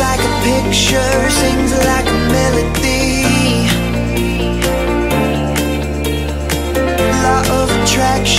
like a picture, sings like a melody. Law of attraction.